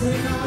Sing out.